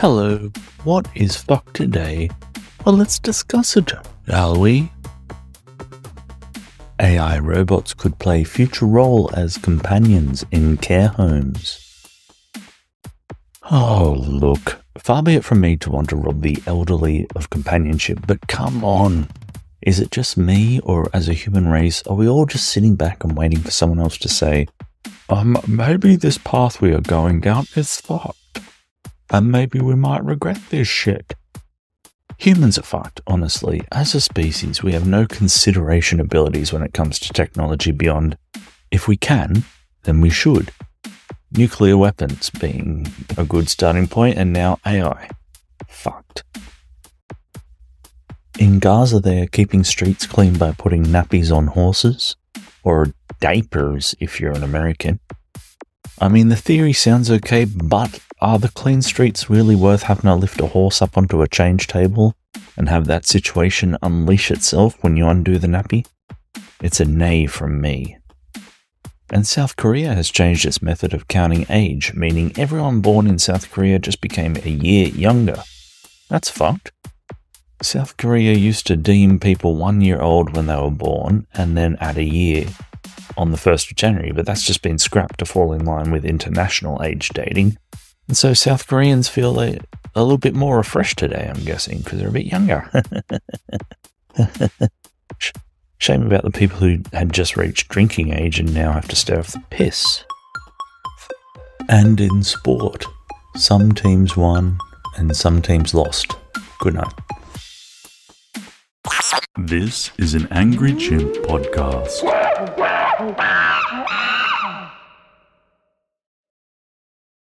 Hello, what is fuck today? Well, let's discuss it, shall we? AI robots could play future role as companions in care homes. Oh, look, far be it from me to want to rob the elderly of companionship, but come on. Is it just me, or as a human race, are we all just sitting back and waiting for someone else to say, um, maybe this path we are going down is fucked? And maybe we might regret this shit. Humans are fucked, honestly. As a species, we have no consideration abilities when it comes to technology beyond if we can, then we should. Nuclear weapons being a good starting point, and now AI. Fucked. In Gaza, they're keeping streets clean by putting nappies on horses, or diapers if you're an American. I mean, the theory sounds okay, but are the clean streets really worth having to lift a horse up onto a change table and have that situation unleash itself when you undo the nappy? It's a nay from me. And South Korea has changed its method of counting age, meaning everyone born in South Korea just became a year younger. That's fucked. South Korea used to deem people one year old when they were born and then add a year on the 1st of January, but that's just been scrapped to fall in line with international age dating. And so South Koreans feel a, a little bit more refreshed today, I'm guessing, because they're a bit younger. Shame about the people who had just reached drinking age and now have to stay off the piss. And in sport, some teams won and some teams lost. Good night. This is an Angry Chimp podcast. Wow.